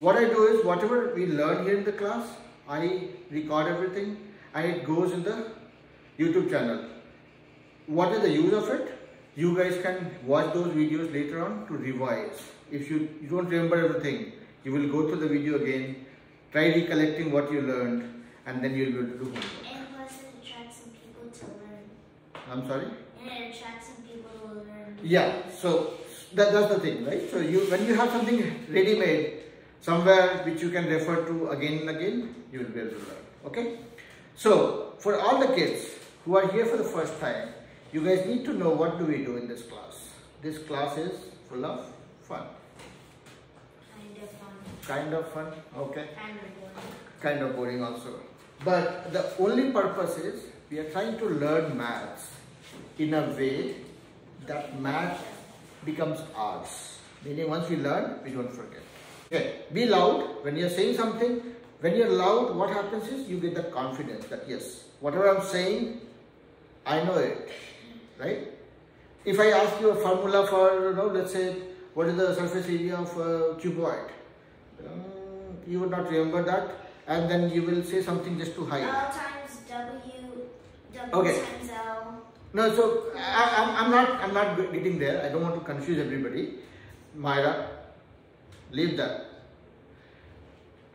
What I do is whatever we learn here in the class, I record everything and it goes in the YouTube channel. What is the use of it? You guys can watch those videos later on to revise. If you, you don't remember everything, you will go through the video again, try recollecting what you learned and then you'll be able to do homework. And plus it attracts some people to learn. I'm sorry? And it attracts some people to learn. Yeah, so that, that's the thing, right? So you when you have something ready-made somewhere which you can refer to again and again, you will be able to learn. Okay? So for all the kids who are here for the first time, you guys need to know what do we do in this class. This class is full of fun. Kind of fun. Kind of fun, okay? Kind of boring. Kind of boring also. But the only purpose is we are trying to learn maths in a way that math becomes ours. Meaning once we learn, we don't forget. Okay, be loud. When you're saying something, when you're loud, what happens is you get the confidence that yes, whatever I'm saying, I know it, right? If I ask you a formula for, you know, let's say, what is the surface area of a cuboid? Um, you would not remember that and then you will say something just to hide. L times W, W Okay. times L. No, so I, I'm, I'm not I'm not getting there. I don't want to confuse everybody. Myra, leave that.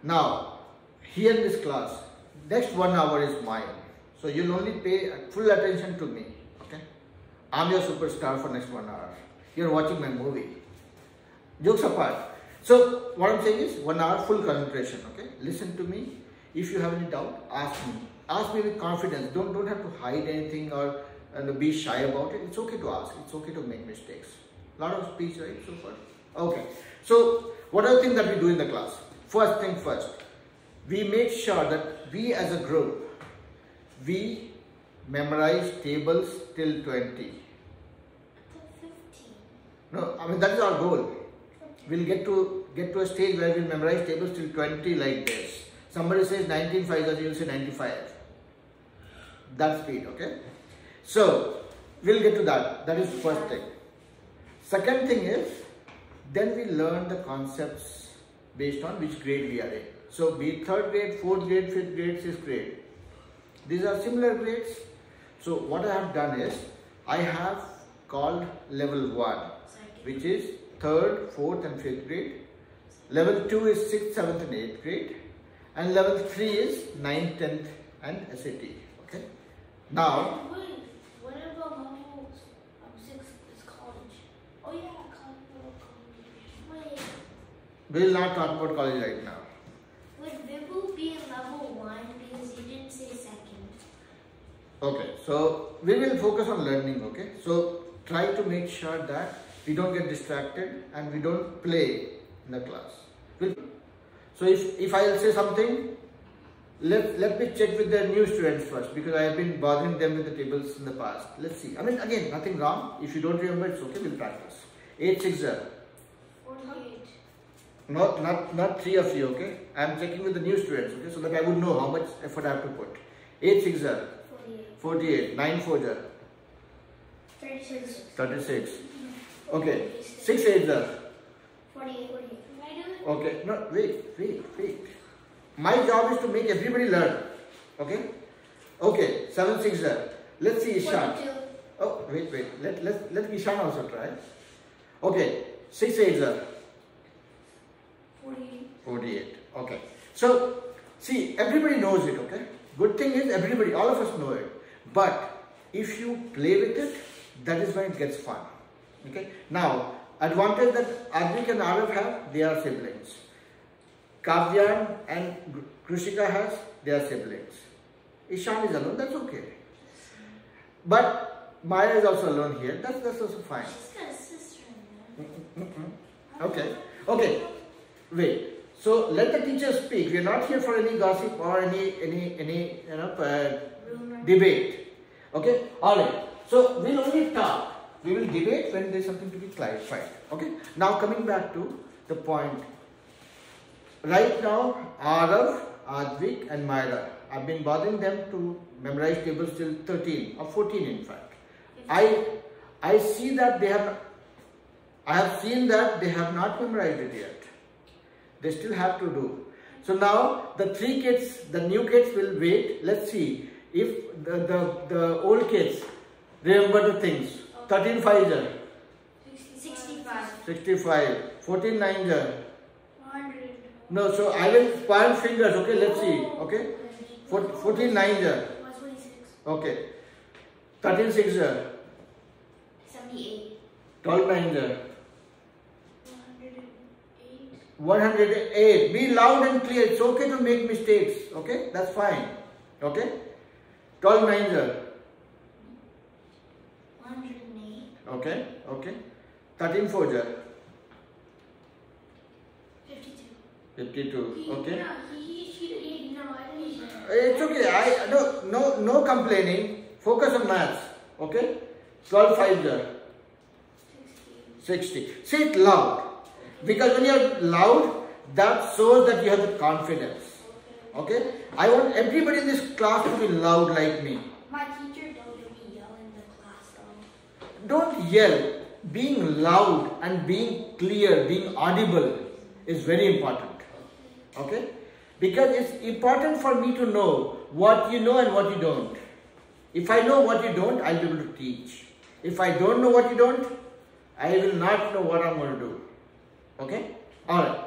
Now, here in this class, next one hour is mine. So you'll only pay full attention to me. Okay? I'm your superstar for next one hour. You're watching my movie. Jokes apart. So what I'm saying is one hour full concentration. Okay? Listen to me. If you have any doubt, ask me. Ask me with confidence. Don't don't have to hide anything or and be shy about it. It's okay to ask. It's okay to make mistakes. A lot of speech, right? So far. Okay. So what are the things that we do in the class? First thing first, we make sure that we as a group, we memorize tables till 20. I 15. No, I mean that is our goal. We'll get to get to a stage where we memorize tables till 20 like this. Somebody says 19 5 you'll say 95. That speed, okay? So we'll get to that. That is first thing. Second thing is then we learn the concepts based on which grade we are in. So be it third grade, fourth grade, fifth grade, sixth grade. These are similar grades. So what I have done is I have called level 1 which is third, fourth and fifth grade. Level 2 is sixth, seventh and eighth grade. And level 3 is ninth, tenth and SAT. Okay. Now, Wait, what about level um, six is college? Oh yeah, college. Wait, we will not talk about college right now. would Vibu be in level one because you didn't say second? Okay, so we will focus on learning, okay? So try to make sure that we don't get distracted and we don't play in the class. So if, if I'll say something, let, let me check with the new students first because I have been bothering them with the tables in the past. Let's see. I mean, again, nothing wrong. If you don't remember, it's okay, we'll practice. 8, 6, 0. Forty-eight not, not, not three of you, okay? I'm checking with the new students, okay? So that I would know how much effort I have to put. 8 6 are 48. 48. 9 4 are 36. 36. Okay. 6 8 are 48. Okay. No, wait, wait, wait. My job is to make everybody learn. Okay? Okay. 7 6 are. Let's see Ishan. Oh, wait, wait. Let, let, let Ishan also try. Okay. 6 8 are 48. 48. Okay. So, see, everybody knows it, okay? Good thing is everybody, all of us know it. But if you play with it, that is when it gets fun. Okay. Now, advantage that Advik and Arav have, they are siblings. Kavyan and Krushika has, they are siblings. Ishan is alone, that's okay. But Maya is also alone here, that's, that's also fine. She's got a sister in there. Mm -mm -mm okay, okay. Wait. So let the teacher speak. We are not here for any gossip or any any any you know uh, debate. Okay. All right. So we'll only talk. We will debate when there is something to be clarified. Okay. Now coming back to the point. Right now, Arav, Advik, and Myra. I've been bothering them to memorize tables till 13 or 14 in fact. I I see that they have I have seen that they have not memorized it yet. They still have to do. So now the three kids, the new kids will wait. Let's see if the, the, the old kids remember the things. 13 5 is 65. 65. 14 9 is 100. No, so I will point fingers. Okay, let's see. Okay. Four- 14 9 is 126. Okay. 13 6 is 78. 12 9 is 108. 108. Be loud and clear. It's okay to make mistakes. Okay, that's fine. Okay. 12 9 is 108. Okay, okay. 13 4 is 52. 52. Okay. Yeah, he, he cheated. He, no, I didn't cheat. It's okay. I no no no complaining. Focus on maths. Okay. 12 5 is 60. 60. Say it loud. Because when you're loud, that shows that you have the confidence. Okay? I want everybody in this class to be loud like me. My teacher don't let me yell in the class though. Don't yell. Being loud and being clear, being audible is very important. Okay? Because it's important for me to know what you know and what you don't. If I know what you don't, I'll be able to teach. If I don't know what you don't, I will not know what I'm going to do. Okay? Alright.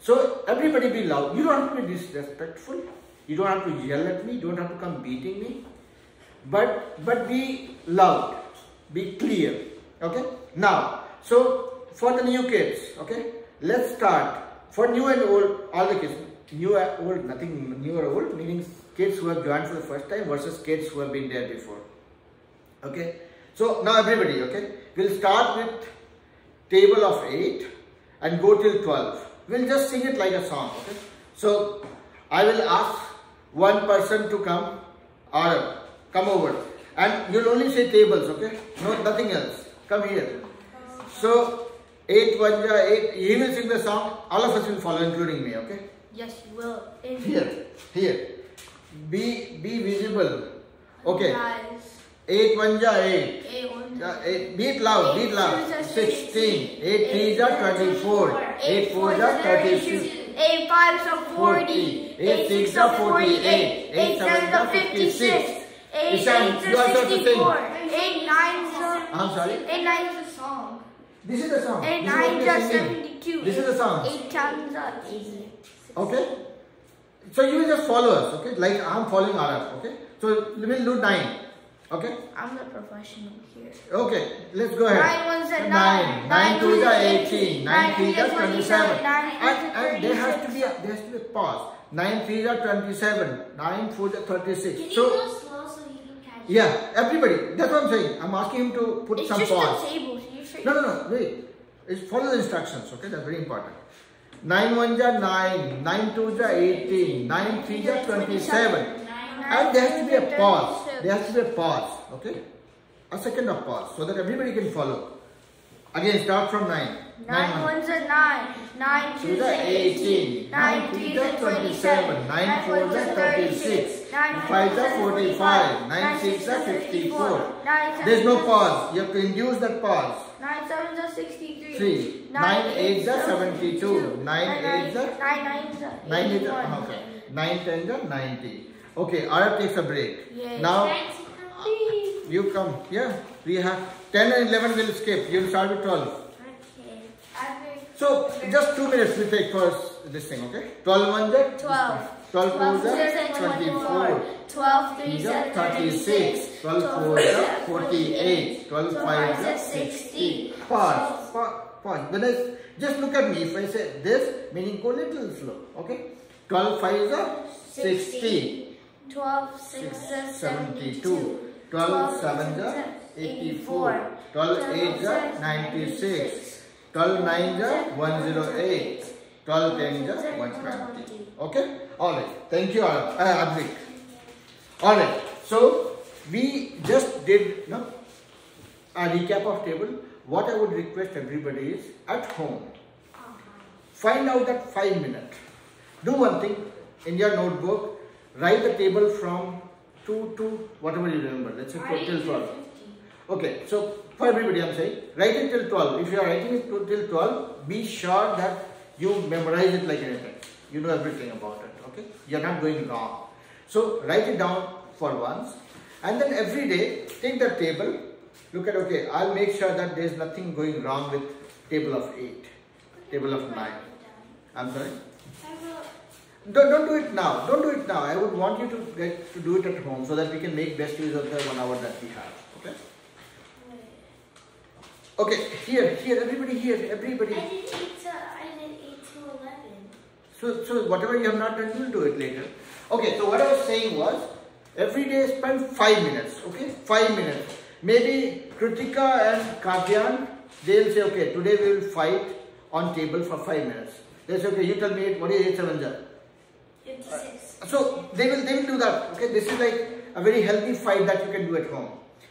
So everybody be loud. You don't have to be disrespectful. You don't have to yell at me. You don't have to come beating me. But but be loud. Be clear. Okay? Now, so for the new kids, okay, let's start. For new and old, all the kids, new and old, nothing new or old, meaning kids who have joined for the first time versus kids who have been there before. Okay? So now everybody, okay, we'll start with table of 8 and go till 12. We'll just sing it like a song, okay? So I will ask one person to come or come over and you'll only say tables, okay? No, nothing else. Come here. So 8 Vanja, 8, he will sing the song, all of us will follow, including me, okay? Yes, you will. Here, here. Be, be visible. Okay. Guys. 8 Vanja, 8. A one. Yeah, eight, beat loud, beat loud. 16. 8 3 are 24. 8 4 are 36. 8 5 are 40. 8 6 are 48. 8 7 are 56. 8 Ishan, 8 you also are have to sing. 64. 8 9 are. I'm sorry? 8 9 is a song. This is the song. 8 This is what 9 we are are singing. 72. This is the song. 8 times are 80. Okay? So you will just follow us, okay? Like I'm following Arav, okay? So we will do 9. Okay? I'm the professional here. Okay, let's go ahead. Nine ones are 9. nine. 9 Nine 2 twos are are 18. eighteen. 9 3 threes are are 27. 27. Nine And, and there has to be a, there has to be a pause. 9 3 are 27. 9 4 are 36. Can you So go slow so he can catch Yeah, everybody. That's what I'm saying. I'm asking him to put It's some just pause. table. So you. No, no, no. Wait. It's follow the instructions. Okay, that's very important. Nine ones are nine. Nine twos are eighteen. Nine threes are twenty-seven. And there has to be a pause. There has to be a pause. Okay, a second of pause so that everybody can follow. Again, start from nine. Nine one. ones are nine. Nine Twos twos are are 18. eighteen. Nine threes are twenty-seven. Nine fours are 36. Nine Fives fives are 45. Nine sixes are 54. Nine There's no pause. You have to induce that pause. Nine sevens are sixty-three. Three. Nine eights are 72. Nine eights are- Nine nines are Nine is eighty-one. okay. Nine tens are 90. Okay, Arav takes a break. Yes. Now Okay. you come. Yeah, we have 10 and 11 will skip. You'll start with 12. I think So just two minutes we take first this thing, okay? 12 ones are 12. 12 Twelve twos are 24. 12 Threes are are 36. 12 Twelve fours fours are are 48. 12 fives are 60. 60. Pause. Pause. Pause. When I just look at me, if I say this, meaning go little slow, okay? 12 fives are 60. 12 sixes are 72. 12 sevens are 84. 12 eights are 96. 12 nines are 108. 12 tens are 120. Okay? Alright. Thank you, Arav. Uh, Advik. Alright. So, we just did no, a recap of table. What I would request everybody is at home, find out that 5 minutes. Do one thing in your notebook, write the table from 2 to whatever you remember. Let's say till 12. Okay, so for everybody I'm saying, write it till 12. If you are writing it till 12, be sure that You memorize it like anything. You know everything about it. Okay? You're not going wrong. So write it down for once, and then every day take the table. Look at okay. I'll make sure that there's nothing going wrong with table of eight, table of nine. I'm sorry. Don't, don't do it now. Don't do it now. I would want you to get to do it at home so that we can make best use of the one hour that we have. Okay? Okay, here, here, everybody here, everybody. I did eight to I did eight to eleven. So, so whatever you have not done, you'll do it later. Okay, so what I was saying was, every day spend five minutes, okay? Five minutes. Maybe Kritika and Kavyan, they'll say, okay, today we will fight on table for five minutes. They'll say, okay, you tell me what is 8 7 Fifty-six. So they will they will do that. Okay, this is like a very healthy fight that you can do at home.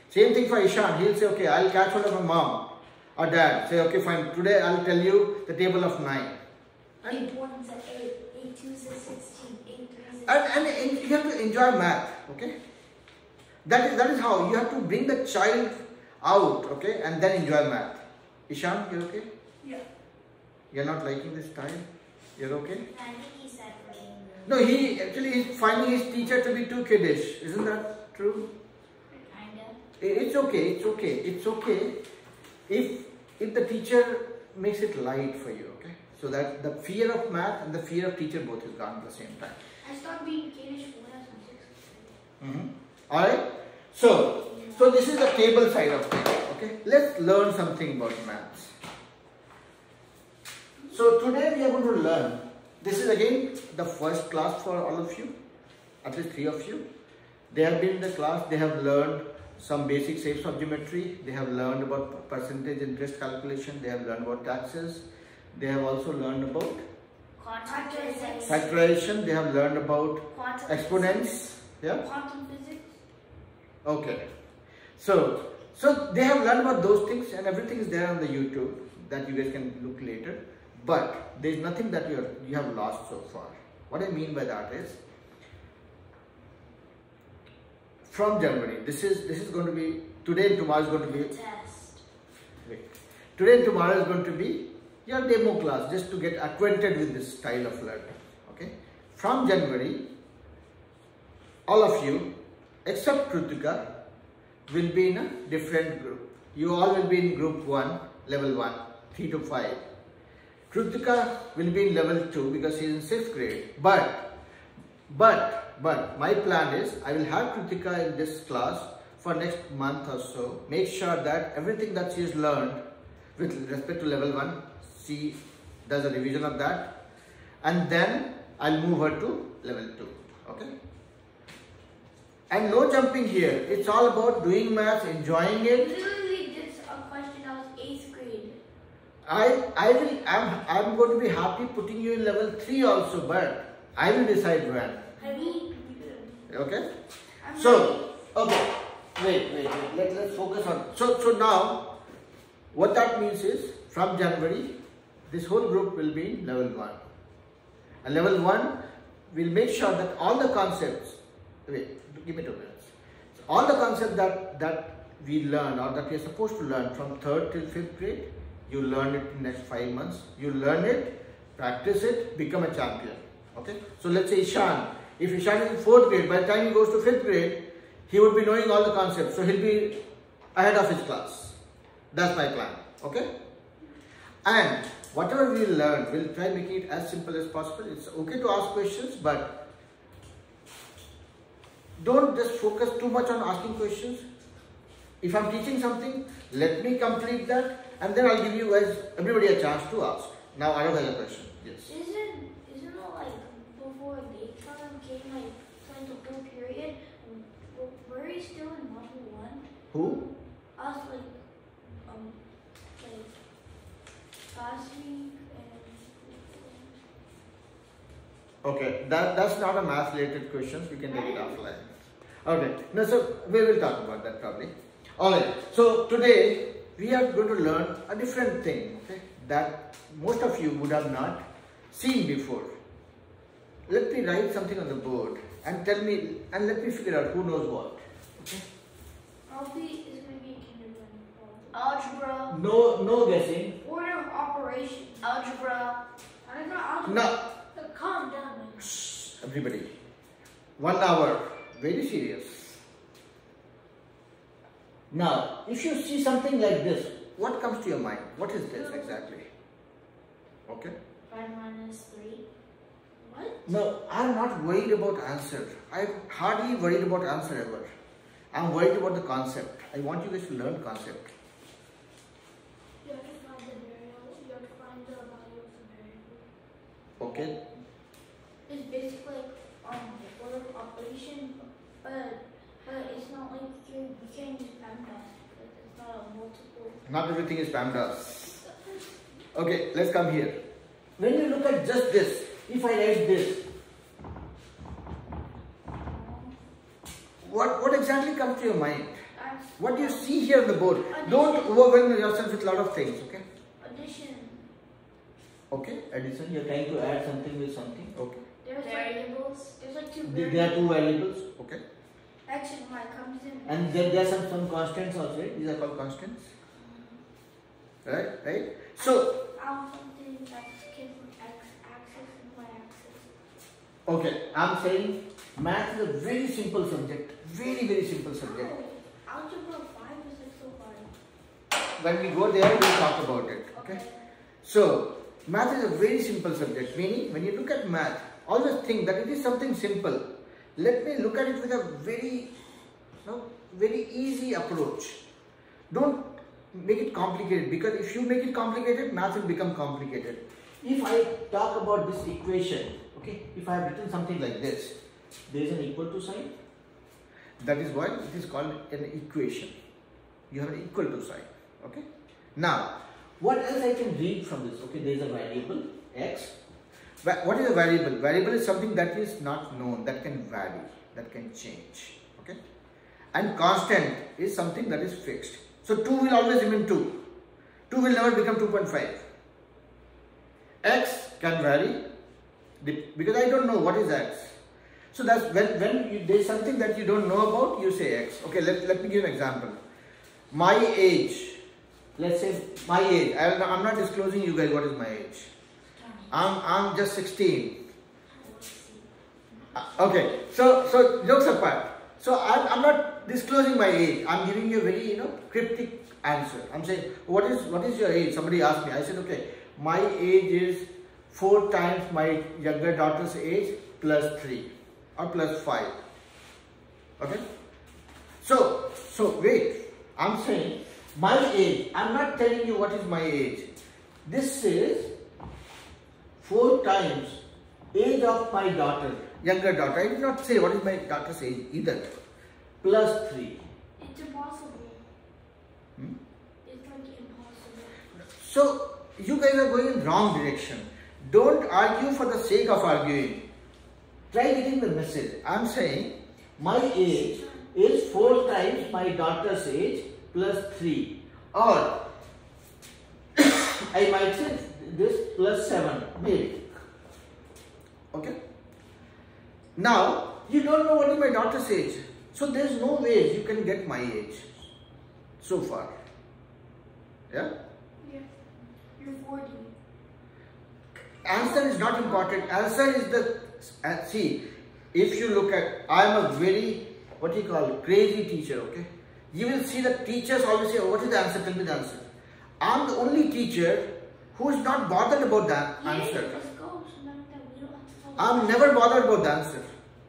Same thing for Ishan. He'll say, okay, I'll catch hold of my mom or dad. Say, okay, fine. Today I'll tell you the table of nine. And Eight one's eight. Eight two's at sixteen. Eight three's and, and you have to enjoy math. Okay, that is that is how you have to bring the child out. Okay, and then enjoy math. Ishan, you okay? Yeah. You're not liking this style. You're okay? No, he actually is finding his teacher to be too kiddish. Isn't that true? Kinda. It's okay, it's okay, it's okay if if the teacher makes it light for you, okay? So that the fear of math and the fear of teacher both is gone at the same time. I stopped being kiddish I was in sixth grade. Mhm. Alright? So so this is the table side of things. Okay? Let's learn something about maths. So today we are going to learn. This is again the first class for all of you, at least three of you. They have been in the class, they have learned some basic shapes of geometry, they have learned about percentage interest calculation, they have learned about taxes, they have also learned about factorization, they have learned about Quantum exponents. Yeah? Quantum physics. Okay. So, so they have learned about those things and everything is there on the YouTube that you guys can look later. But there is nothing that you have, you have lost so far. What I mean by that is, from January, this is this is going to be today and tomorrow is going to be Test. wait, today and tomorrow is going to be your demo class just to get acquainted with this style of learning. Okay. From January, all of you except Kritika will be in a different group. You all will be in group 1, level 1, 3 to 5. Kritika will be in level 2 because she is in 6th grade. But, but, but my plan is I will have Kritika in this class for next month or so. Make sure that everything that she has learned with respect to level 1, she does a revision of that. And then I'll move her to level 2. Okay? And no jumping here. It's all about doing maths, enjoying it. Literally did a question that was eighth grade. I I will I'm I'm going to be happy putting you in level three also, but I will decide when. Okay? So okay. Wait, wait, wait. Let, let's focus on so so now what that means is from January, this whole group will be in level one. And level one will make sure that all the concepts wait, give me two minutes. So all the concepts that that we learn or that we are supposed to learn from third till fifth grade, you learn it in next five months. You learn it, practice it, become a champion. Okay? So let's say Ishan. If Ishan is in fourth grade, by the time he goes to fifth grade, he would be knowing all the concepts. So he'll be ahead of his class. That's my plan. Okay? And whatever we learn, we'll try making it as simple as possible. It's okay to ask questions, but don't just focus too much on asking questions. If I'm teaching something, let me complete that and then I'll give you guys, everybody a chance to ask. Now, I don't have a question. Yes. Isn't isn't it like before daytime came like whole period? Were you still in module one? Who? Us like um like last week and Okay, that, that's not a math related question. We can take it offline. Okay, no, so we will talk about that probably. Alright, so today we are going to learn a different thing okay, that most of you would have not seen before. Let me write something on the board and tell me, and let me figure out who knows what. Okay? is gonna be a kindergarten problem. Algebra, No, no guessing. order of operations, algebra, got algebra. Now, Calm down, shh, everybody. One hour. Very serious. Now, if you see something like this, what comes to your mind? What is this exactly? Okay. 5 minus 3. What? No, I'm not worried about answer. I'm hardly worried about answer ever. I'm worried about the concept. I want you guys to learn concept. You have to find the variable. You have to find the value of the variable. Okay. It's basically um order of operation, but but it's not like you you can't use PEMDAS not multiple. Not everything is PEMDAS. Okay, let's come here. When you look at just this, if I write this, what, what exactly comes to your mind? What do you see here on the board? Don't overwhelm yourself with a lot of things, okay? addition. Okay, addition. you're trying to add something with something, okay? There's variables. There's like two There there are two variables, okay? And Y. And then there are some, some constants also, right? These are called constants. Mm-hmm. Right, right? So, Alpha something that's X axis and Y axis. okay, I'm saying math is a very simple subject. Very, very simple subject. Oh, algebra five is so hard. When we go there, we'll talk about it, okay? So, math is a very simple subject, meaning when you look at math, always think that it is something simple. Let me look at it with a very, no, very easy approach. Don't make it complicated because if you make it complicated, math will become complicated. If I talk about this equation, okay, if I have written something like this, there is an equal to sign. That is why it is called an equation. You have an equal to sign, okay? Now, what else I can read from this? Okay, there is a variable x. What is a variable? Variable is something that is not known, that can vary, that can change. Okay, and constant is something that is fixed. So two will always remain two. Two will never become two point five. X can vary because I don't know what is x. So that's when when you, there is something that you don't know about, you say x. Okay, let, let me give an example. My age, let's say my age. I, I'm not disclosing you guys what is my age. I'm I'm just 16. Uh, okay, so so jokes apart. So I'm, I'm not disclosing my age. I'm giving you a very you know cryptic answer. I'm saying what is what is your age? Somebody asked me. I said okay, my age is four times my younger daughter's age plus three or plus five. Okay. So so wait. I'm saying my age. I'm not telling you what is my age. This is four times age of my daughter, younger daughter. I did not say what is my daughter's age either. Plus three. It's impossible. Hmm? It's like impossible. So you guys are going in wrong direction. Don't argue for the sake of arguing. Try getting the message. I'm saying my age is four times my daughter's age plus three. Or I might say this plus seven, maybe. Okay? Now, you don't know what is my daughter's age. So there's no way you can get my age so far. Yeah? Yeah. You're 40. answer is not important. Answer is the uh, see. If you look at, I am a very what do you call crazy teacher. Okay, you will see the teachers always say, oh, "What is the answer? Tell me the answer." I'm the only teacher who is not bothered about the answer. Let's go. So now that we don't have to follow. I'm never bothered about the answer.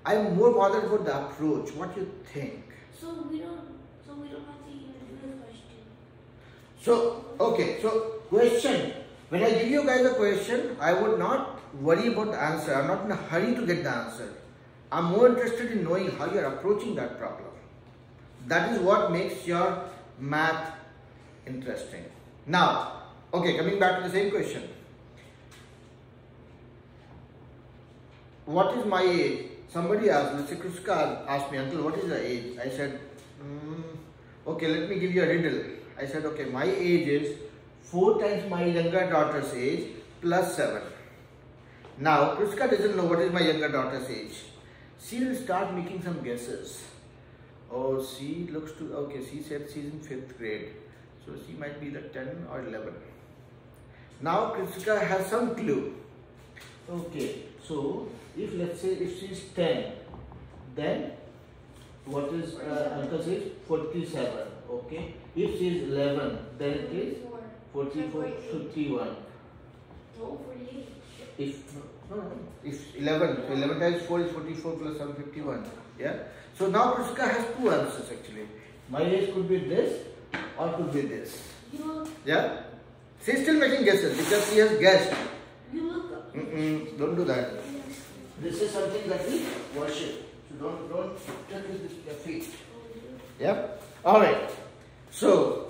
I'm more bothered about the approach. What you think. So we don't. So we don't have to even do the question. So, okay, so question. When I give you guys a question, I would not worry about the answer. I'm not in a hurry to get the answer. I'm more interested in knowing how you're approaching that problem. That is what makes your math interesting. Now, okay, coming back to the same question. What is my age? Somebody asked, let's say Kruska asked me, Uncle, what is your age? I said, mm, okay, let me give you a riddle. I said, okay, my age is four times my younger daughter's age plus seven. Now, Kruska doesn't know what is my younger daughter's age. She will start making some guesses. Oh, she looks to, okay, she said she's in fifth grade. So she might be the 10 or 11. Now, Kruska has some clue. Okay, so if let's say if she's 10, then what is uh, uncle says 47. Okay, if she's 11, then it is 44, 51. No, 48. If no, no, if 11, so 11 times 4 is 44 plus 7, 51. Yeah. So now Priska has two answers actually. My age could be this or could be this. You look, Yeah. She's still making guesses because she has guessed. you. Mm-mm, don't do that. This is something that we worship. So don't don't touch with this- your feet. Yeah. All right. So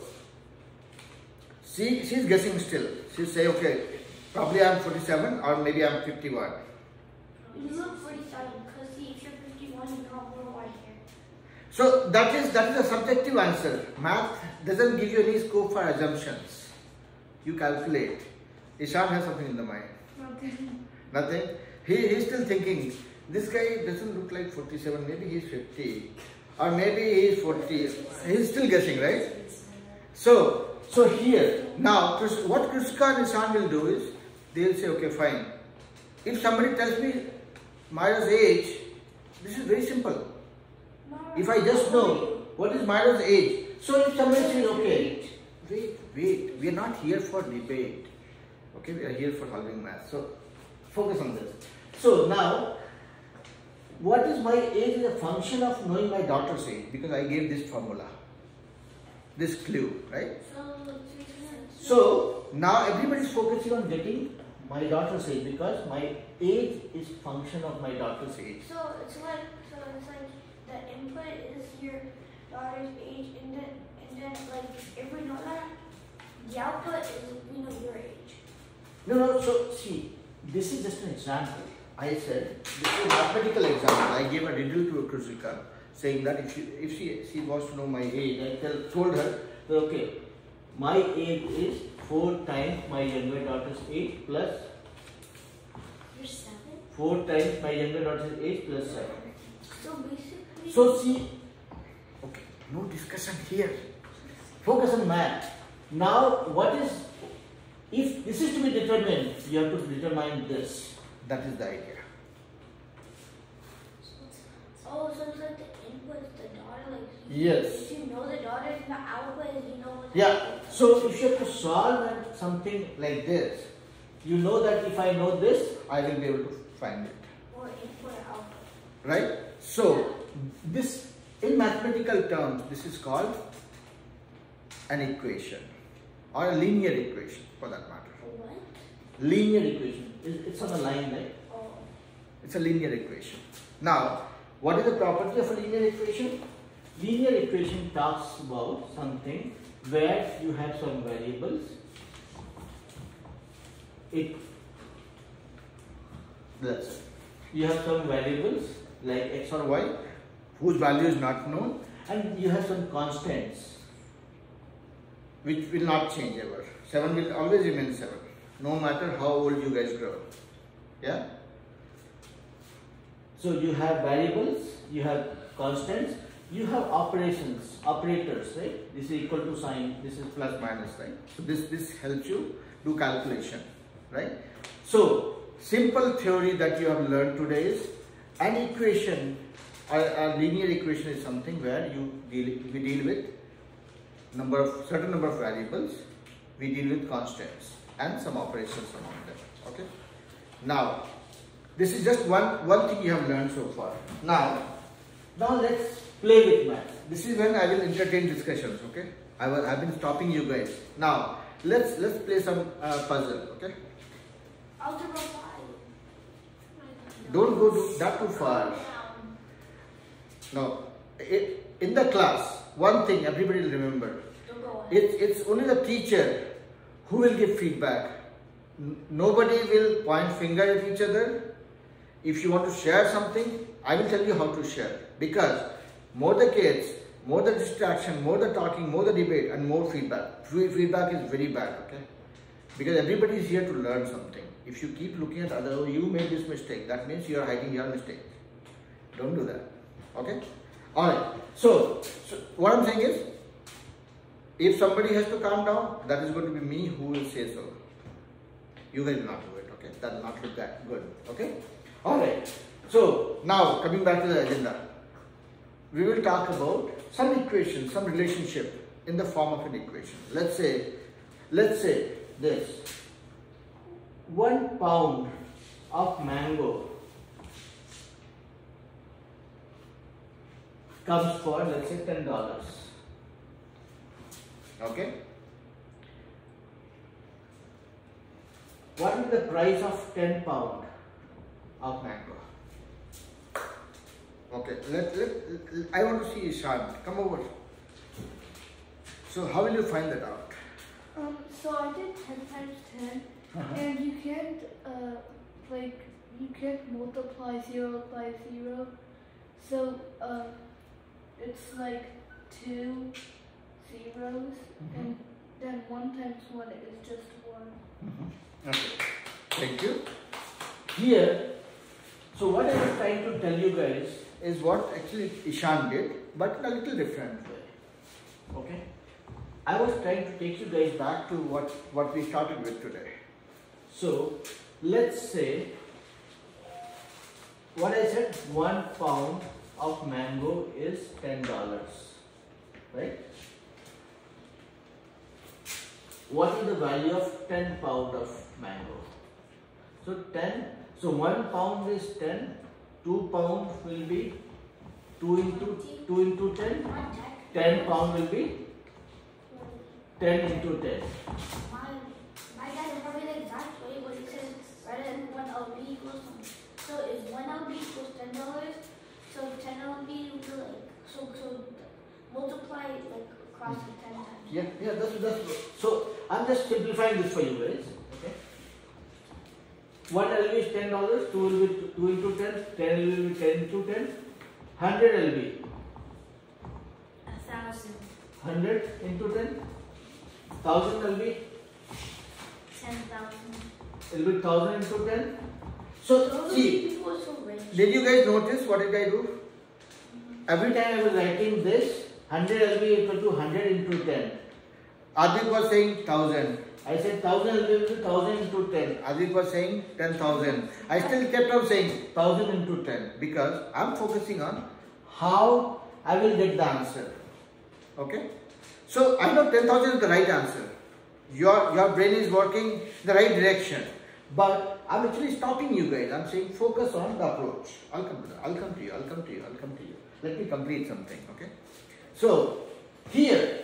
she she's guessing still. She'll say okay, probably I'm 47 or maybe I'm 51. You look 47 because if you're 51, you got more white hair. So that is that is a subjective answer. Math doesn't give you any scope for assumptions. You calculate. Ishan has something in the mind. Nothing. Nothing? He he's still thinking. This guy doesn't look like 47. Maybe he's 50, or maybe he's 40. He's still guessing, right? So so here now, what Kriska and Ishan will do is they'll say, okay, fine. If somebody tells me Myra's age, this is very simple. If I just know what is Myra's age, so if somebody says, okay, wait, wait, we are not here for debate. Okay, we are here for solving math. So focus on this. So now, what is my age is a function of knowing my daughter's age because I gave this formula, this clue, right? So. So now everybody is focusing on getting my daughter's age because my age is function of my daughter's age. So it's like so it's like the input is your daughter's age, and then and then like if we know that, output is we know your age. No, no, so see, this is just an example. I said, this is a mathematical example. I gave a riddle to Krusika saying that if she, if she, she wants to know my age, I tell, told her that okay, my age is 4 times my younger daughter's age plus You're seven. 4 times my younger daughter's age plus 7. So basically. So see, okay, no discussion here. Focus on math. Now, what is, if this is to be determined, you have to determine this. That is the idea. Oh, so it's like the input is the daughter, like. Yes. If you know the daughter, and the output is you know. What Yeah. So if you have to solve something like this, you know that if I know this, I will be able to find it. Or input output. Right? So this in mathematical terms, this is called an equation or a linear equation for that matter. What? Linear equation. It's it's on a line, right? Oh. It's a linear equation. Now, what is the property of a linear equation? Linear equation talks about something where you have some variables. It that's it. You have some variables like x or y whose value is not known, and you have some constants which will not change ever. Seven will always remain seven, no matter how old you guys grow. Yeah. So you have variables, you have constants, you have operations, operators, right? This is equal to sign, this is plus minus, right? So this, this helps you do calculation, right? So simple theory that you have learned today is an equation, a, a linear equation is something where you deal, we deal with number of certain number of variables, we deal with constants and some operations among them. Okay. Now, this is just one one thing you have learned so far. Now, now let's play with math. This is when I will entertain discussions. Okay. I will. I've been stopping you guys. Now, let's let's play some uh, puzzle. Okay. Algebra five. Don't go to, that too far. No. I- In the class, one thing everybody will remember. It's, it's only the teacher who will give feedback. Nobody will point finger at each other. If you want to share something, I will tell you how to share. Because more the kids, more the distraction, more the talking, more the debate, and more feedback. Fe- Feedback is very bad, okay? Because everybody is here to learn something. If you keep looking at other, oh, you made this mistake, that means you are hiding your mistake. Don't do that. Okay? Alright. So, so what I'm saying is, if somebody has to calm down, that is going to be me who will say so. You will not do it, okay? That will not look that good. Okay? Alright. So now coming back to the agenda. We will talk about some equation, some relationship in the form of an equation. Let's say, let's say this. One pound of mango comes for let's say ten dollars. Okay. What is the price of ten pound of mango? Okay, let, let, I want to see Ishan. Come over. So how will you find that out? Um, so I did 10 times 10, Uh-huh. and you can't, uh, like, you can't multiply 0 by 0. So, uh, it's like two zeros, Mhm. and then 1 times 1 is just 1. Okay, thank you. Here, so what I was trying to tell you guys is what actually Ishan did, but in a little different way. Okay? I was trying to take you guys back to what, what we started with today. So, let's say, what I said, one pound of mango is ten dollars, right? What is the value of ten pound of mango? So ten, so one pound is 10 2 pound will be two into two into ten, ten pound will be ten into ten. My, my dad is probably the exact way it says 1 LB equals So if 1 LB equals $10, so 10 LB would be like, so, so multiply it like across the 10 times. Yeah, yeah, that's that's so I'm just simplifying this for you guys. Okay. One LB is ten dollars, two will be two into ten, ten will be ten into ten, hundred LB, A thousand, Hundred into ten, thousand LB, ten thousand. it will be thousand into ten. So see, people are so rich. did you guys notice what did I do? Every time I was writing this, 100 will be equal to 100 into 10. Advik was saying 1000. I said 1000 LB equal to 1000 into 10. Advik was saying 10,000. I still kept on saying 1000 into 10 because I'm focusing on how I will get the answer. Okay? So I know 10,000 is the right answer. Your, your brain is working the right direction. But I'm actually stopping you guys. I'm saying focus on the approach. I'll come to. I'll come to you. I'll come to you. I'll come to you. Let me complete something. Okay? So here,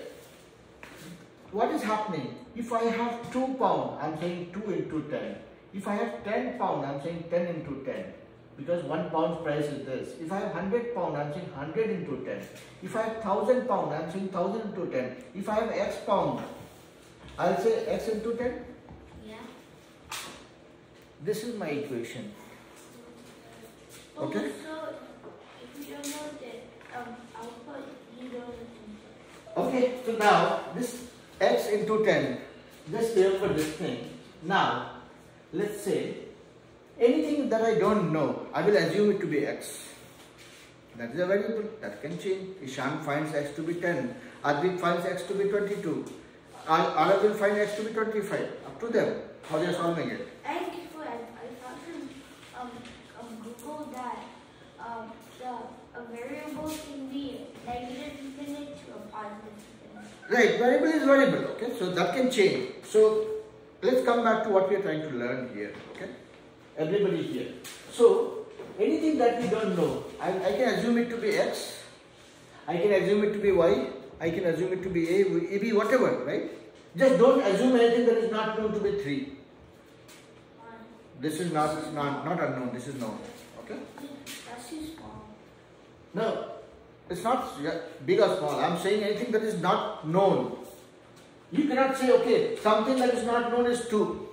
what is happening? If I have 2 pound, I'm saying 2 into 10. If I have 10 pound, I'm saying 10 into 10. Because 1 pound price is this. If I have 100 pound, I'm saying 100 into 10. If I have 1000 pound, I'm saying 1000 into 10. If I have x pound, I'll say x into 10. This is my equation. Okay. So if you don't know that um output, you don't. Okay, so now this x into 10, just for this thing. Now, let's say anything that I don't know, I will assume it to be x. That is a variable that can change. Ishan finds x to be 10, Advik finds x to be 22, Al- Alav will find x to be 25. Up to them, how they are solving it. And before I, I found from um, um Google that um the a variable can be negative infinite to a positive infinite. Right, variable is variable, okay, so that can change. So let's come back to what we are trying to learn here, okay? Everybody here. So anything that we don't know, I, I can assume it to be x, I can assume it to be y, I can assume it to be a, a b, whatever, right? Just don't assume anything that is not known to be 3. This is not, not, not unknown, this is known, okay? That's too small. No, it's not big or small. I'm saying anything that is not known. You cannot say, okay, something that is not known is 2.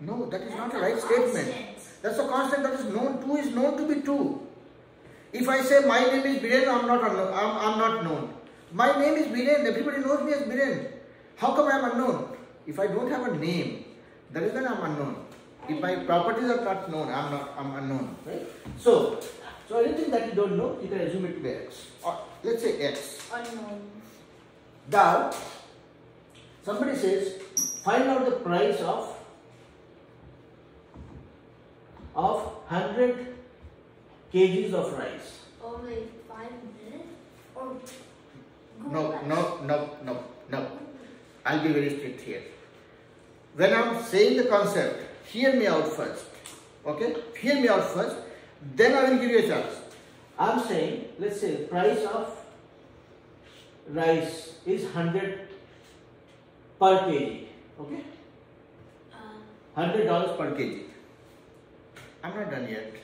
No, that is not a right statement. That's a constant that is known. 2 is known to be 2. If I say my name is Biren, I'm not. I'm, I'm not known. My name is Biren. Everybody knows me as Biren. How come I'm unknown? If I don't have a name, that is when I'm unknown. If my properties are not known, I'm not. I'm unknown. Right? So, so anything that you don't know, you can assume it to be x. Or let's say x. Unknown. Now, somebody says, find out the price of of 100 kgs of rice. Oh, Only five minutes? Or No, no, no, no, no. I'll be very strict here. When I'm saying the concept, hear me out first. Okay? Hear me out first, then I will give you a chance. I'm saying, let's say the price of rice is 100 per kg. Okay? uh, $100 per kg. I'm not done yet.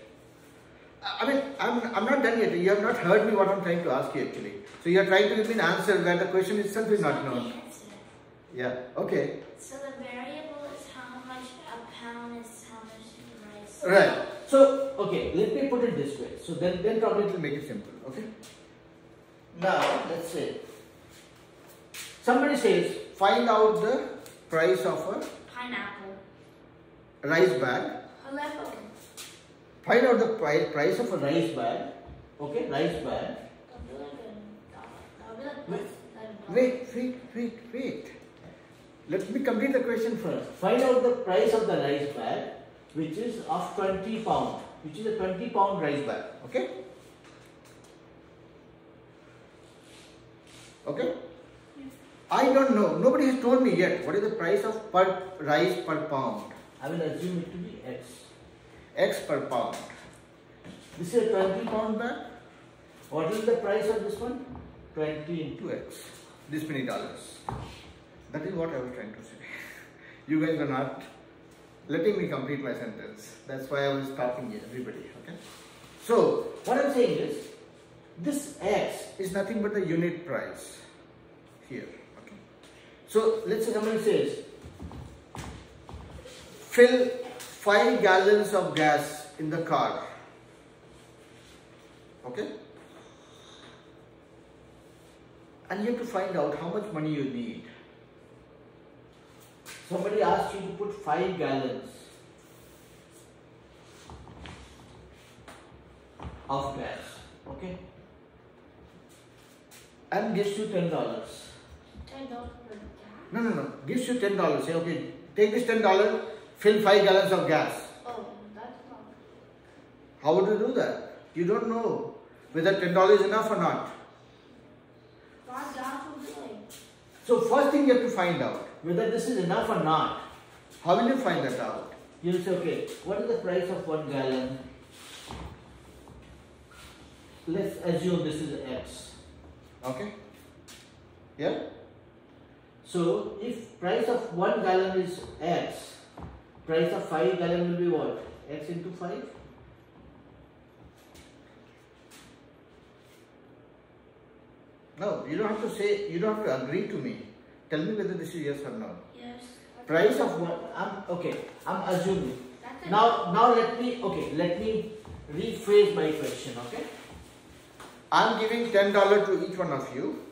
I I mean, I'm, I'm not done yet. You have not heard me what I'm trying to ask you actually. So you are trying to give me an answer where the question itself is not known. Yeah, okay. So the variable is how much a pound is how much rice. Right. So, okay, let me put it this way. So then, then probably it will make it simple. Okay. Now, let's say somebody says find out the price of a Pineapple. rice bag. Pineapple. Find out the price price of a rice bag. Okay, rice bag. That'll be like a dollar. That'll be like Wait, less than a dollar. Wait, wait, wait, wait. Let me complete the question first. Find out the price of the rice bag, which is of 20 pound, which is a 20 pound rice bag. Okay? Okay? I don't know. Nobody has told me yet what is the price of per rice per pound. I will assume it to be X. X per pound. This is a 20 pound bag. What is the price of this one? 20 into X. This many dollars. That is what I was trying to say. You guys are not letting me complete my sentence. That's why I was stopping you, everybody. Okay. So what I'm saying is, this X is nothing but the unit price here. Okay. So let's say somebody says, fill five gallons of gas in the car. Okay. And you have to find out how much money you need. Somebody asks you to put five gallons of gas, okay? And gives you ten dollars. Ten dollars. No, no, no. Gives you ten dollars. Say, okay, take this ten dollars, fill five gallons of gas. Oh, that's not. How would you do that? You don't know whether ten dollars is enough or not. Five dollars will. So first thing you have to find out whether this is enough or not. How will you find that out? You'll say, okay, what is the price of one gallon? Let's assume this is X. Okay? Yeah? So if price of one gallon is X, price of five gallon will be what? X into five? No, you don't have to say, you don't have to agree to me. Tell me whether this is yes or no. Yes. Price of one, I'm, okay, I'm assuming. Now, now let me, okay, let me rephrase my question, okay? I'm giving $10 to each one of you,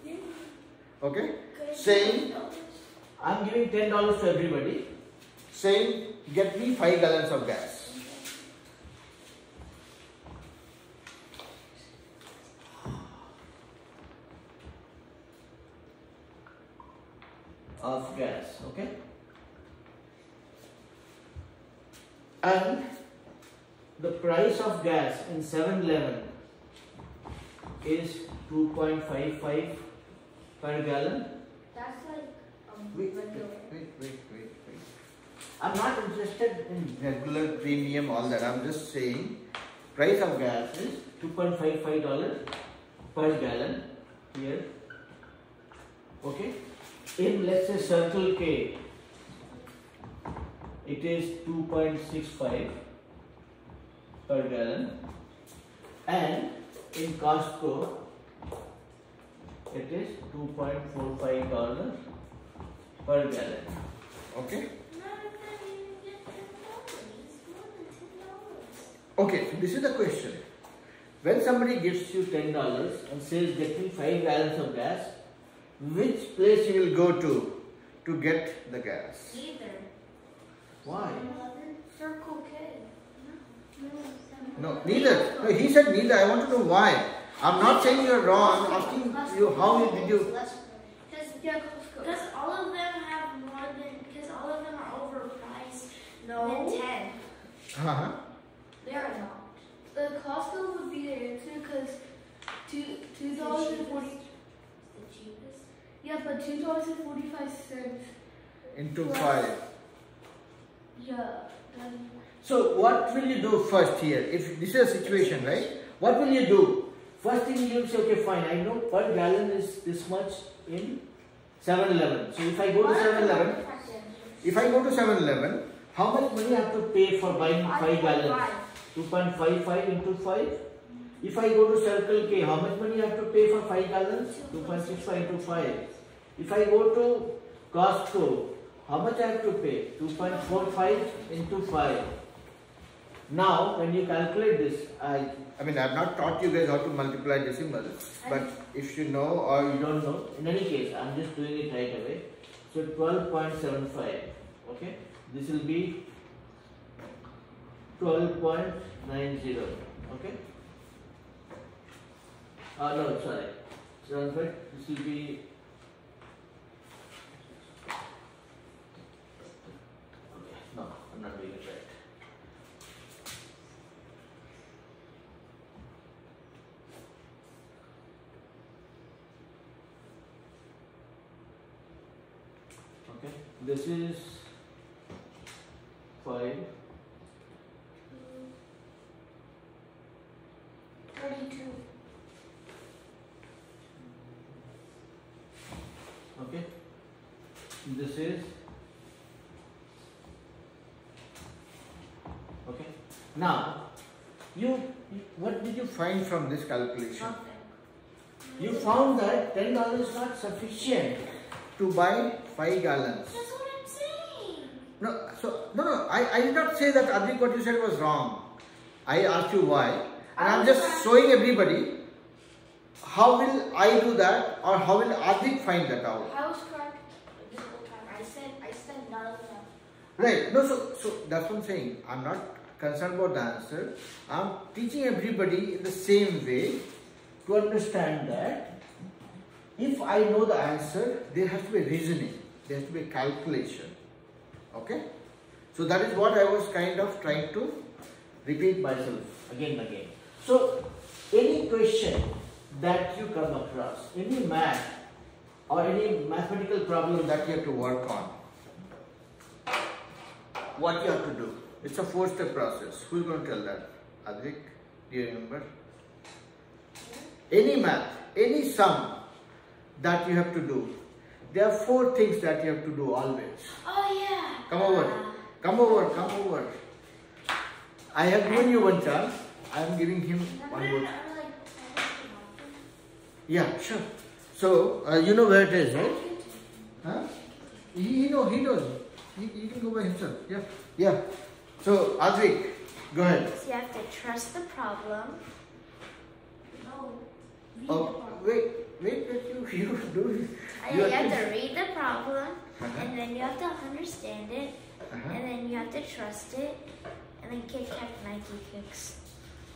okay? Good. Saying, I'm giving $10 to everybody, saying, get me 5 gallons of gas. Of gas, okay? And the price of gas in 7-Eleven is 2.55 per gallon. That's like um, Wait, wait, wait, wait, wait, wait. I'm not interested in regular premium, all that. I'm just saying price of gas is $2.55 per gallon here. Okay? In let's say Circle K, it is 2.65 per gallon. And in Costco, it is $2.45 per gallon. Okay? Not if I didn't get ten dollars. It's more than ten dollars. Okay, so this is the question. When somebody gives you ten dollars and says get me five gallons of gas, which place you will go to to get the gas? Neither. Why? Circle K. No, neither. No, he said neither. I want to know why. I'm not saying you're wrong. I'm asking you how did you. Because because all of them have more than because all of them are overpriced No. than ten. Uh-huh. They're not. The Costco would be the answer because two two dollars and forty. The cheapest. Yeah, but two dollars and forty five cents. Into Plus- 5. Yeah. So what will you do first here? If this is a situation, right? What will you do? First thing you'll say, okay, fine, I know per gallon is this much in 7-Eleven. So if I go to 7-Eleven, if I go to 7-Eleven, how much money I have to pay for buying 5 gallons? 2.55 into 5. If I go to Circle K, how much money I have to pay for 5 gallons? 2.65 into 5. If I go to Costco, how much I have to pay? 2.45 into 5. Now, when you calculate this, I, I mean, I have not taught you guys how to multiply decimals, but if you know or you don't know, in any case, I'm just doing it right away. So 12.75, okay? This will be 12.90, okay? Uh, no, sorry. 75, this will be Okay, no, I'm not doing it right. Okay, this is five. Thirty-two. Okay, this is okay. Now, you what did you find from this calculation? You found that ten dollars is not sufficient to buy five gallons. That's what I'm saying. No, so no, no. I, I did not say that. Advik, what you said was wrong. I asked you why, and I'm just showing everybody how will I do that, or how will Advik find that out. I was correct this whole time. I said I said none of them. Right. No, so so that's what I'm saying. I'm not concerned about the answer. I'm teaching everybody in the same way to understand that if I know the answer, there has to be reasoning. There has to be calculation. Okay? So that is what I was kind of trying to repeat myself again and again. So any question that you come across, any math or any mathematical problem that you have to work on, what you have to do. It's a four-step process. Who's going to tell that? Advik, do you remember? Any math, any sum that you have to do. There are four things that you have to do always. Oh yeah. Come over. Come over, come over. I have given you one chance. I am giving him one more. Yeah, sure. So, uh, you know where it is, right? Huh? He, he know, he knows. He, he can go by himself. Yeah, yeah. So, Advik, go ahead. So you have to trust the problem. No. read the Oh, problem. wait, wait, wait, you, you do. You have have to- to read the problem, Uh-huh. and then you have to understand it, Uh-huh. and then you have to trust it, and then Kit Kat Nike kicks.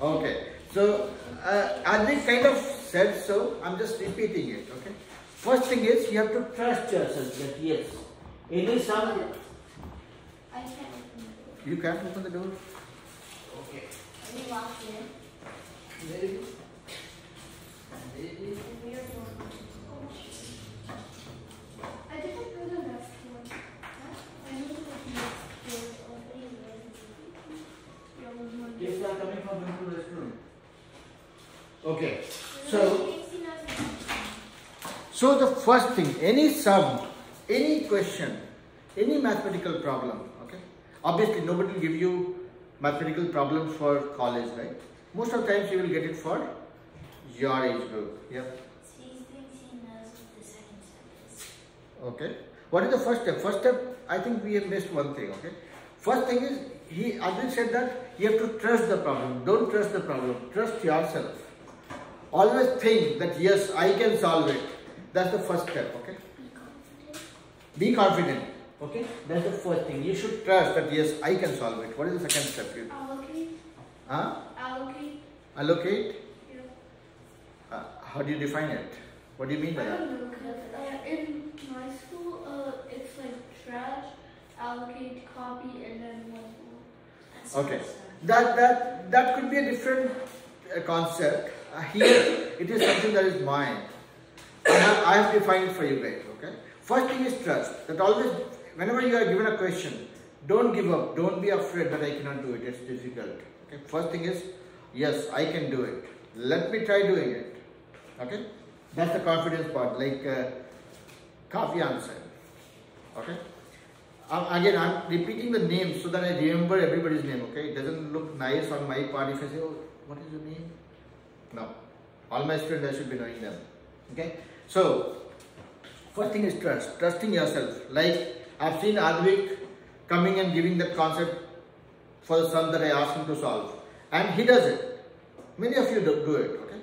Okay, so uh, Advik kind of said so. I'm just repeating it. Okay. First thing is you have to trust yourself that yes, any sum I can't open the door. You can open the door. Okay. Let me lock it. Very good. Very good. And we are I didn't know the next one. I know the next one. Yeah, was one. Yes, are coming from into the restroom. Okay. So, so the first thing, any sum, any question, any mathematical problem, okay? Obviously, nobody will give you mathematical problems for college, right? Most of the times you will get it for your age group. Is. Okay. What is the first step? First step, I think we have missed one thing. Okay. First thing is he Arvind said that you have to trust the problem. Don't trust the problem. Trust yourself. Always think that yes, I can solve it. That's the first step. Okay. Be confident. Be confident. Okay. That's the first thing. You should trust that yes, I can solve it. What is the second step? You, Allocate. huh? Allocate. Allocate. Yeah. Uh, how do you define it? What do you mean by I that? don't know. 'cause, Uh, in my school, uh, it's like trash, allocate, copy, and then one more. Okay. that that that could be a different uh, concept. Uh, here, it is something that is mine. I have, I have defined it for you guys. Okay. First thing is trust. That always, whenever you are given a question, don't give up. Don't be afraid that I cannot do it. It's difficult. Okay. First thing is, yes, I can do it. Let me try doing it. Okay. That's the confidence part. Like uh, Kafyan said. Okay. Um, again, I'm repeating the names so that I remember everybody's name. Okay. It doesn't look nice on my part if I say, oh, what is your name? No. All my students, I should be knowing them. Okay. So, first thing is trust. Trusting yourself. Like I've seen Advik coming and giving that concept for the sum that I asked him to solve. And he does it. Many of you do, do it. Okay.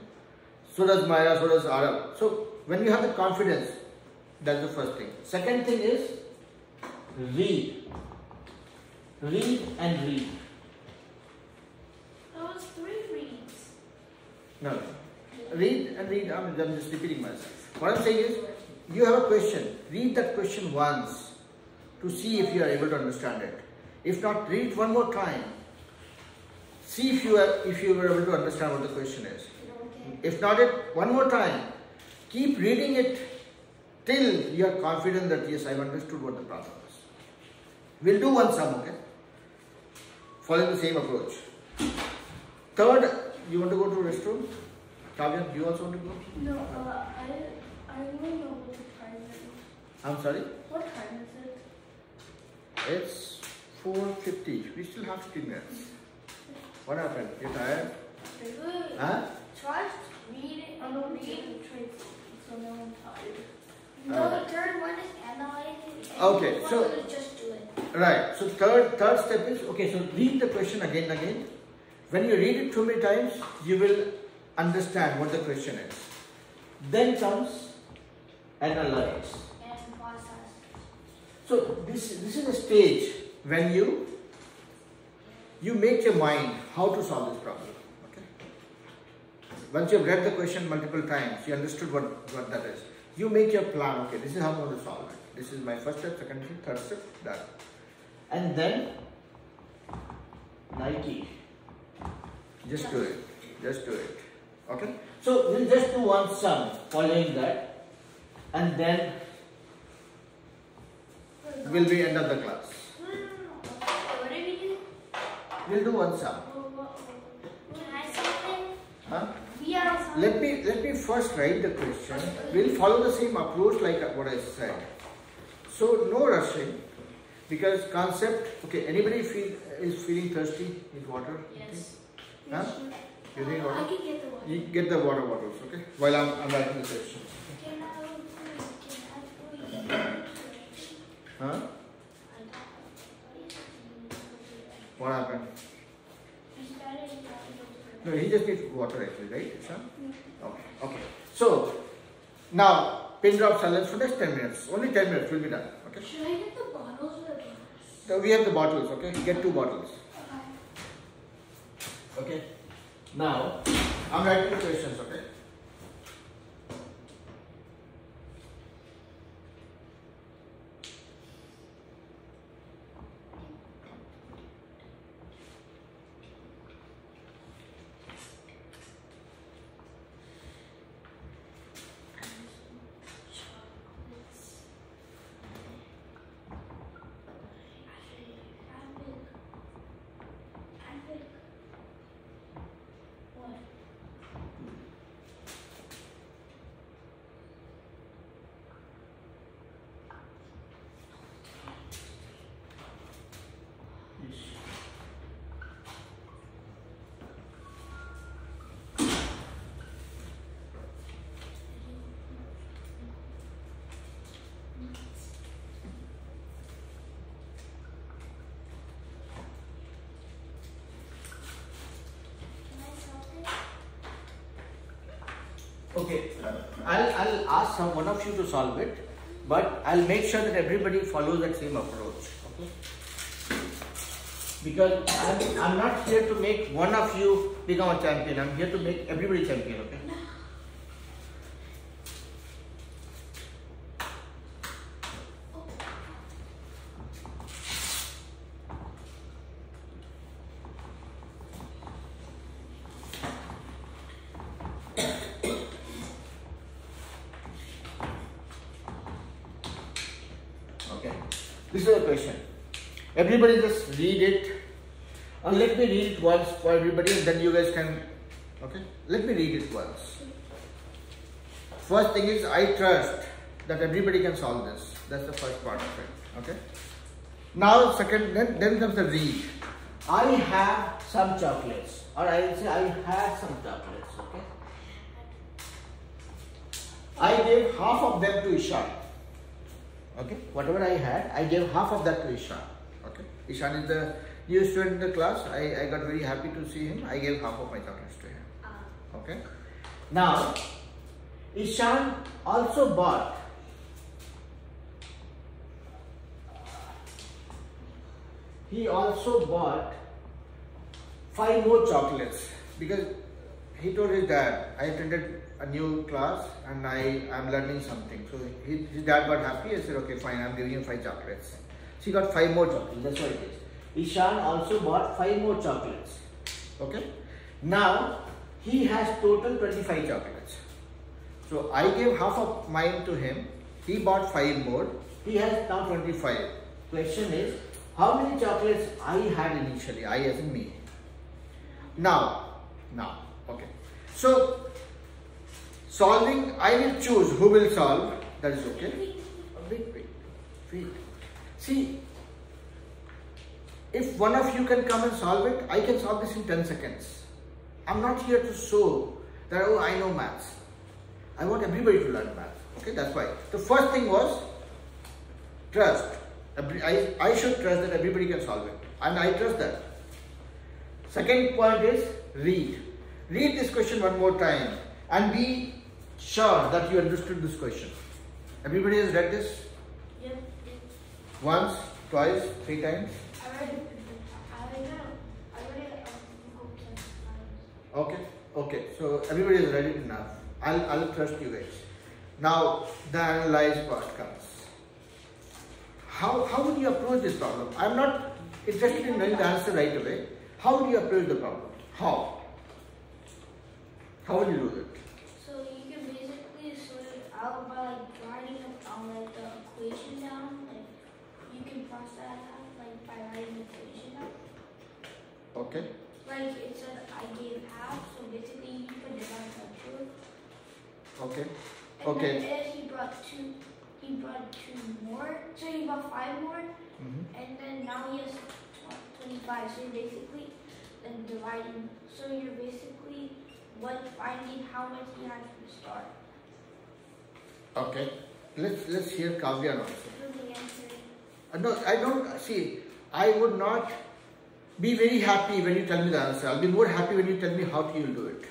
So does Maya, so does Arav. So when you have the confidence, that's the first thing. Second thing is read. Read and read. That was three reads. No. Read and read. I'm, I'm just repeating myself. What I'm saying is, you have a question. Read that question once to see if you are able to understand it. If not, read it one more time. See if you are if you were able to understand what the question is. Okay. If not it, one more time. Keep reading it till you are confident that yes, I've understood what the problem is. We'll do one sum, okay? Following the same approach. Third, you want to go to restroom? Kavya, do you also want to go? No, uh, I I to know what time it is. I'm sorry? What time is it? It's 4.50. We still have 15 minutes. What happened? You tired? Huh? Trust, read, not read. so now I'm tired. No, the third one is analyzing. and Okay, so- just do it. Right. So third third step is okay. So read the question again and again. When you read it too many times, you will understand what the question is. Then comes analyze. So this this is a stage when you you make your mind how to solve this problem. Okay. Once you have read the question multiple times, you understood what, what that is. You make your plan, okay, this is how I'm going to solve it. This is my first step, second step, third step, done. And then Nike. Just do it. Just do it. Okay? So we'll just do one sum following that and then will be end of the class. We'll do one sum. Can I say something? Huh? Let me let me first write the question. We'll follow the same approach like what I said. So no rushing because concept. Okay, anybody feel is feeling thirsty? Need water? Yes. Huh? You need I water? can get the one. You get the water bottles, okay? While I'm, I'm writing the question. Can I can I Huh? What happened? No, he just needs water actually, right? Okay. Okay. So now pin drop silence for next 10 minutes. Only 10 minutes will be done. Okay. Should I get the bottles or the? So we have the bottles, okay? Get two bottles. Okay. Now I'm writing the questions, okay? Okay, I'll, I'll ask some, one of you to solve it, but I'll make sure that everybody follows that same approach. Okay? Because I'm, I'm not here to make one of you become a champion, I'm here to make everybody champion, okay? This is a question. Everybody just read it. and let me read it once for everybody and then you guys can. Okay? Let me read it once. First thing is, I trust that everybody can solve this. That's the first part of it. Okay? Now, second, then, then comes the read. I have some chocolates. Or I will say, I had some chocolates. Okay? I gave half of them to Ishan Okay? Whatever I had, I gave half of that to Ishan. Okay? Ishan is the new student in the class. I, I got very happy to see him. I gave half of my chocolates to him. Uh, Okay? Now, Ishan also bought he also bought five more chocolates because he told his dad, I attended a new class and I am learning something. So he, his dad got happy. I said, okay, fine, I'm giving him five chocolates. So he got five more chocolates. That's what it is. Ishan also bought five more chocolates. Okay. Now he has total 25 chocolates. So I gave half of mine to him. He bought five more. He has now 25. Question is, how many chocolates I had initially? I as in me. Now, now, okay. So, solving, I will choose who will solve. That is okay. Wait, wait, wait. See, if one of you can come and solve it, I can solve this in 10 seconds. I'm not here to show that, oh, I know maths. I want everybody to learn maths. Okay, that's why. The first thing was trust. I, I should trust that everybody can solve it. And I trust that. Second point is read. Read this question one more time and be sure that you understood this question. Everybody has read this yep. Once, twice, three times. Okay, okay. So everybody is ready enough. I'll, I'll trust you guys. Now the analyze part comes. How, how would you approach this problem? I'm not interested in knowing the answer right away. How would you approach the problem? How? How would you do it? So you can basically sort it out by like writing um, like the equation down. Like you can process that out like by writing the equation down. Okay. Like it said I gave half, so basically you can divide by two. Okay. And Okay. then he brought two. He brought two more. So he brought five more, Mhm. and then now he has twenty-five. So basically then dividing. So you're basically what finding how much he had from the start. Okay. Let's let's hear Kavya now. So the answer. Uh, No, I don't see. I would not be very happy when you tell me the answer. I'll be more happy when you tell me how you'll do it.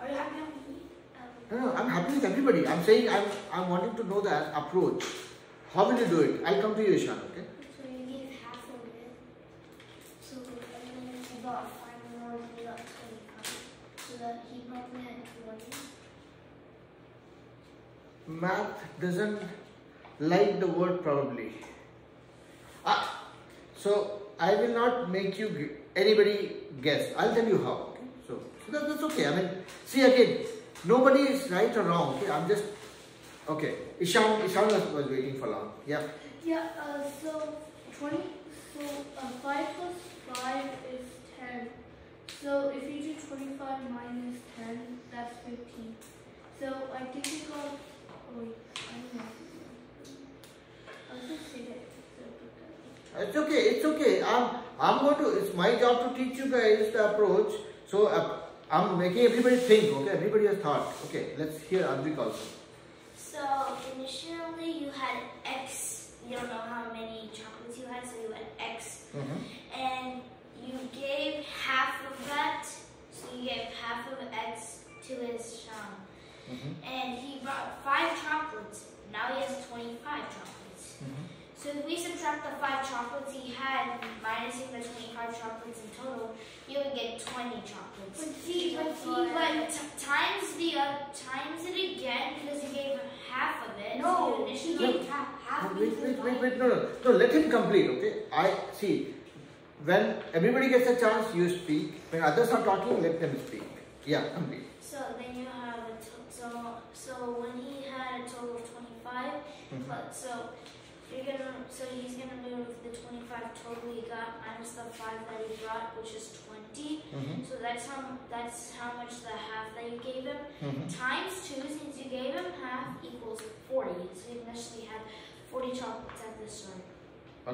Are you happy with me? No, no, I'm happy with everybody. I'm saying I'm, I'm wanting to know the approach. How will you do it? I'll come to you, Ishan, okay? So you gave half of it. So and then you got five more, got twenty-five. So that he probably had twenty. Math doesn't like the word probably. Ah, so I will not make you, anybody guess. I'll tell you how, okay? So, so that, that's okay. I mean, see again, nobody is right or wrong, okay? I'm just, okay. Ishan, Ishan was, was waiting for long. Yeah. Yeah, uh, so 20, so uh, 5 plus 5 is 10. So if you do 25 minus 10, that's 15. So I think you got, oh wait, I don't know. I'll just say that. It's okay, it's okay. I'm, I'm going to, it's my job to teach you guys the approach. So uh, I'm making everybody think, okay? Everybody has thought. Okay, let's hear Advik also. So initially you had X, you don't know how many chocolates you had, so you had X. Mhm. And you gave half of that, so you gave half of X to Ishan. Mhm. And he brought five chocolates. Now he has 25 chocolates. So if we subtract the five chocolates he had, minusing the 25 chocolates in total, you would get 20 chocolates. But see, but see, But t- times the uh, times it again because he gave half of it. No, so he initially gave half. Half Wait, is wait, wait, wait, no, no, no, let him complete, okay? I, see, when everybody gets a chance, you speak. When others are talking, let them speak. Yeah, complete. So then you have a to- so so when he had a total of 25, Mhm. but so you're gonna, so he's gonna move the 25 total he got minus the 5 that he brought, which is 20. Mhm. So that's how that's how much the half that you gave him. Mhm. Times 2, since you gave him half, equals 40. So you initially had 40 chocolates at this start.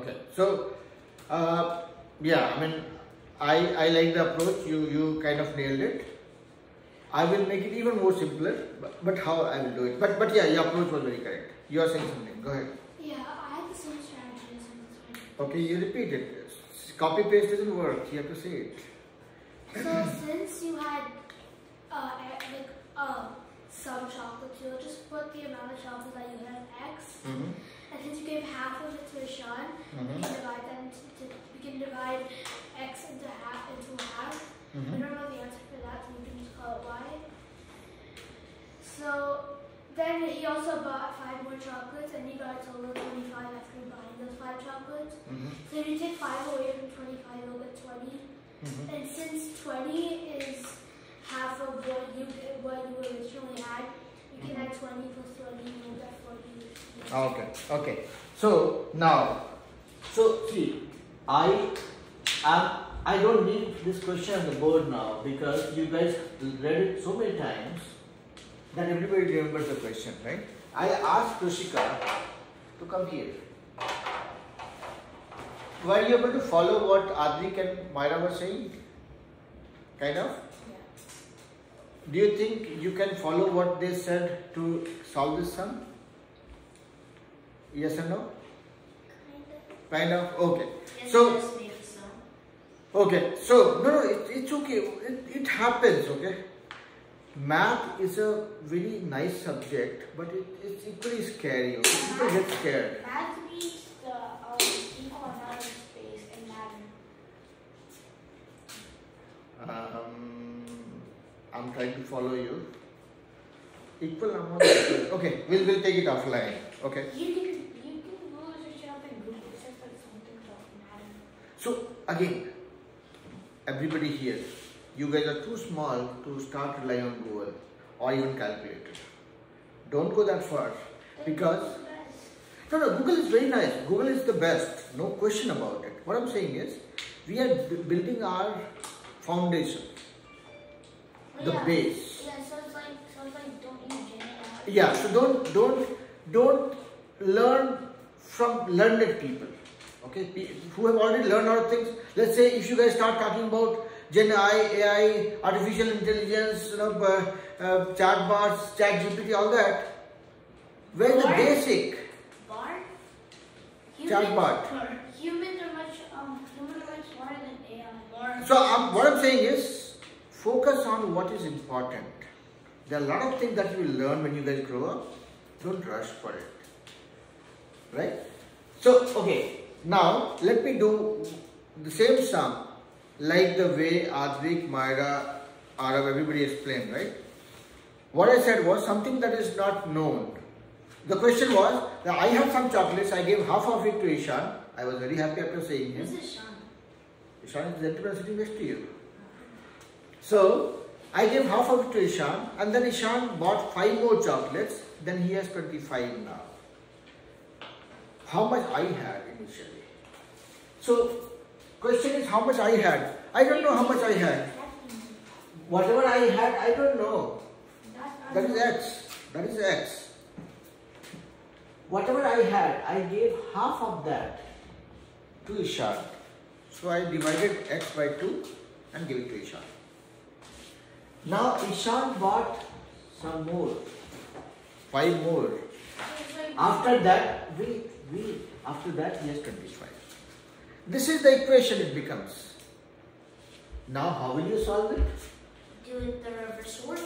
Okay, so uh, yeah, I mean, I I like the approach. You you kind of nailed it. I will make it even more simpler, but, but how I will do it. But but yeah, your approach was very correct. You are saying something. Go ahead. Yeah, I had the same strategy as him. Okay, you repeat it. Copy paste doesn't work. You have to say it. So since you had uh, like uh, some chocolate, you'll just put the amount of chocolate that you had X, Mm-hmm. and since you gave half of it to Ishan, we Mm-hmm. can divide that into, to, we can divide X into half into half. We Mm-hmm. don't know the answer for that, so we can just call it Y. So then he also bought five more chocolates, and he got a total of 25 after buying those five chocolates. Mm-hmm. So if you take five away from 25, you'll get 20. Mm-hmm. And since 20 is half of what you what you originally had, you can add 20 plus 20, and you'll get 40. Okay, okay. So now, so see, I am. I don't need this question on the board now because you guys read it so many times that everybody remembers the question, right? I asked Kushika to come here. Were you able to follow what Advik and Myra were saying? Kind of? Do you think you can follow what they said to solve this sum? Yes or no? Kind of? Kind of? Okay. Yes, So- maybe. Okay, so no, no, it, it's okay. It, it happens. Okay, math is a very nice subject, but it, it's equally scary. Okay? People get scared. Math means the um, equal amount of space in matter. Um, I'm trying to follow you. Equal amount. Of, okay, we'll we'll take it offline. Okay. You can you can go search it up in Google. It says something about matter. So again, everybody here, you guys are too small to start relying on Google or even calculator. Don't go that far because no, no, Google is very nice. Google is the best, no question about it. What I'm saying is, we are building our foundation, the yeah, base. Yeah, so it's like so it's like don't use. Yeah, so don't don't don't learn from learned people. Okay, who have already learned a lot of things. Let's say if you guys start talking about Gen AI, AI, artificial intelligence, you know, uh, uh, chatbots, ChatGPT, all that. Where the basic Bar. chatbot? Humans are much um humans are much smarter than AI. More. So um, what I'm saying is, focus on what is important. There are a lot of things that you will learn when you guys grow up. Don't rush for it. Right? So okay, now let me do the same sum like the way Advik, Myra, Arav, everybody explained, right? What I said was something that is not known. The question was that I have some chocolates, I gave half of it to Ishan. I was very happy after saying him. Who's this Sean? Ishan is the gentleman sitting next to you. So I gave half of it to Ishan, and then Ishan bought five more chocolates. Then he has 25 now. How much I had initially? So question is how much I had. I don't know how much I had. Whatever I had, I don't know. That is X. That is X. Whatever I had, I gave half of that to Ishan. So I divided X by 2 and gave it to Ishan. Now Ishan bought some more. Five more. After that, we, wait. After that, he has 25. This is the equation it becomes. Now, how will you solve it? Do it the reverse order.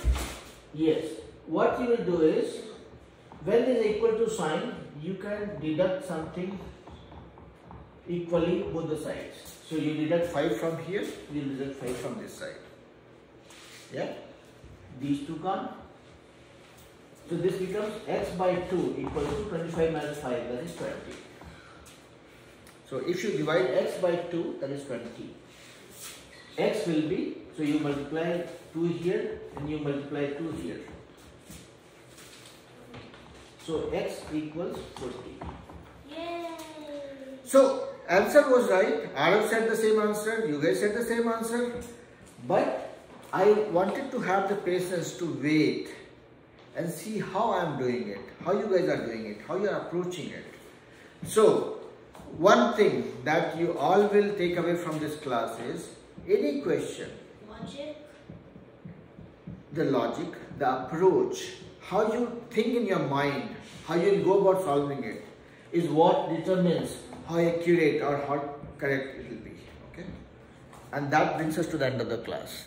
Yes. What you will do is, when there is equal to sign, you can deduct something equally both the sides. So you deduct 5 from here, you deduct 5 from this side. Yeah? These two come. So this becomes x by 2 equal to 25 minus 5, that is 20. So if you divide x by 2, that is 20. x will be, so you multiply 2 here and you multiply 2 here. So x equals 40. Yay! So answer was right. Arav said the same answer. You guys said the same answer. But I wanted to have the patience to wait and see how I'm doing it, how you guys are doing it, how you are approaching it. So one thing that you all will take away from this class is any question, Logic. the logic, the approach, how you think in your mind, how you go about solving it is what determines how accurate or how correct it will be. Okay? And that brings us to the end of the class.